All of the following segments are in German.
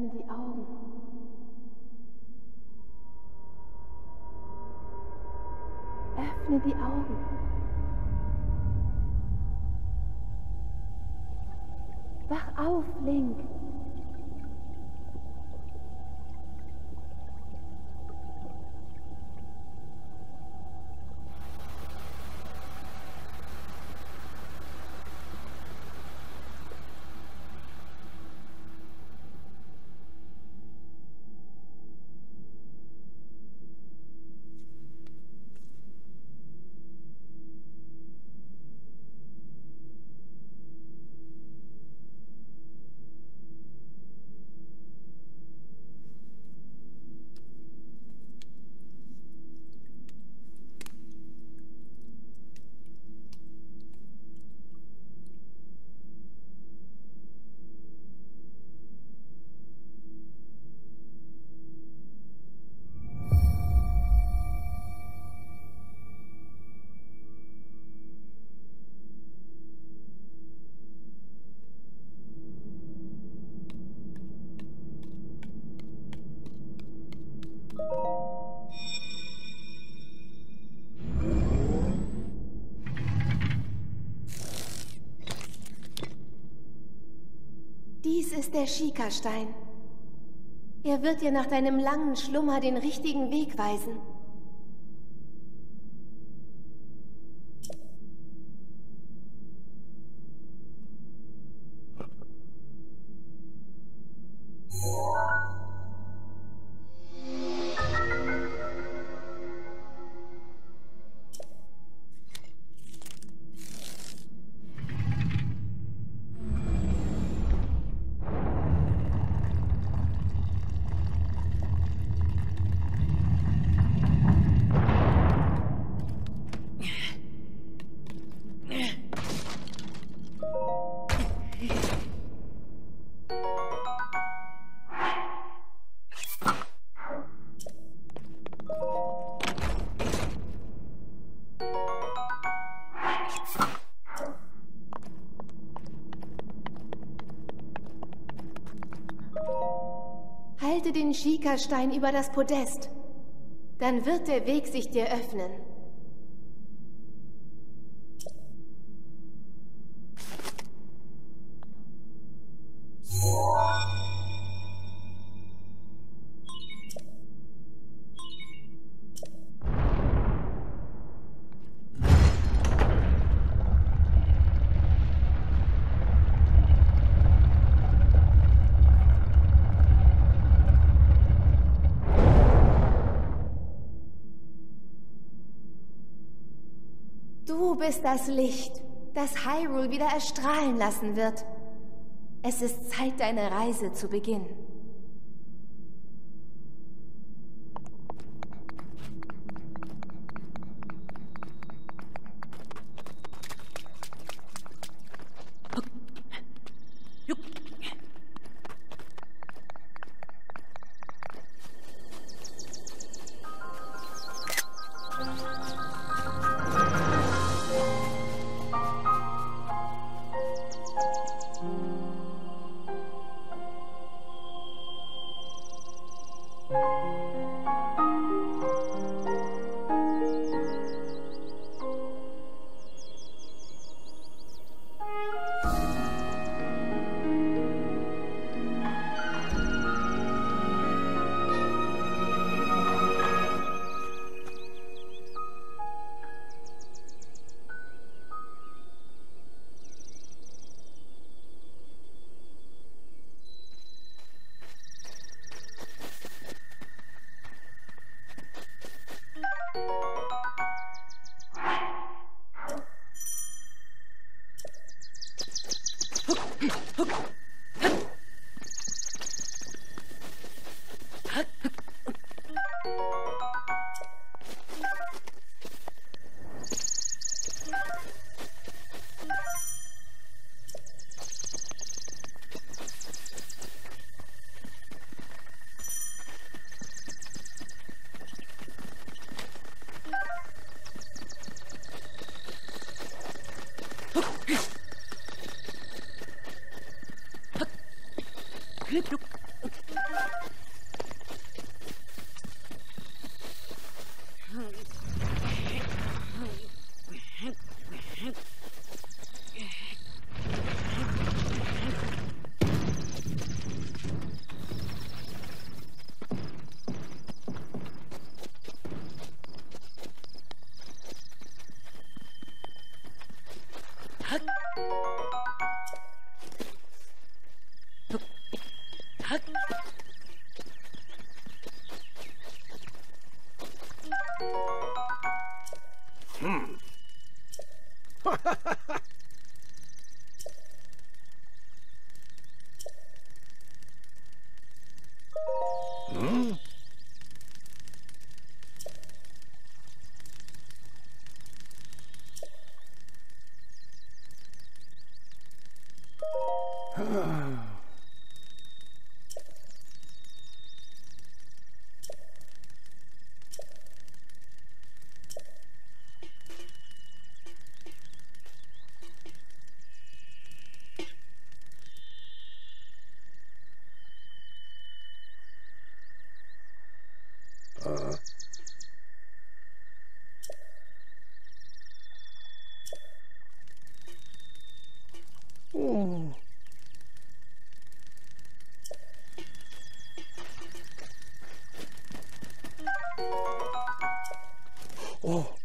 Öffne die Augen. Öffne die Augen. Wach auf, Link. Ist der Schikastein. Er wird dir nach deinem langen Schlummer den richtigen Weg weisen. Halte den Schikastein über das Podest. Dann wird der Weg sich dir öffnen. Du bist das Licht, das Hyrule wieder erstrahlen lassen wird. Es ist Zeit, deine Reise zu beginnen. Thank you. Link.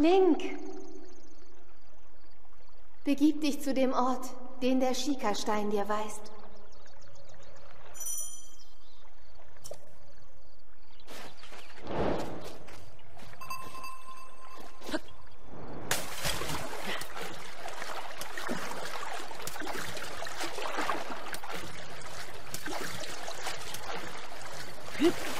Link! Begib dich zu dem Ort, den der Schikastein dir weist. Hüpf!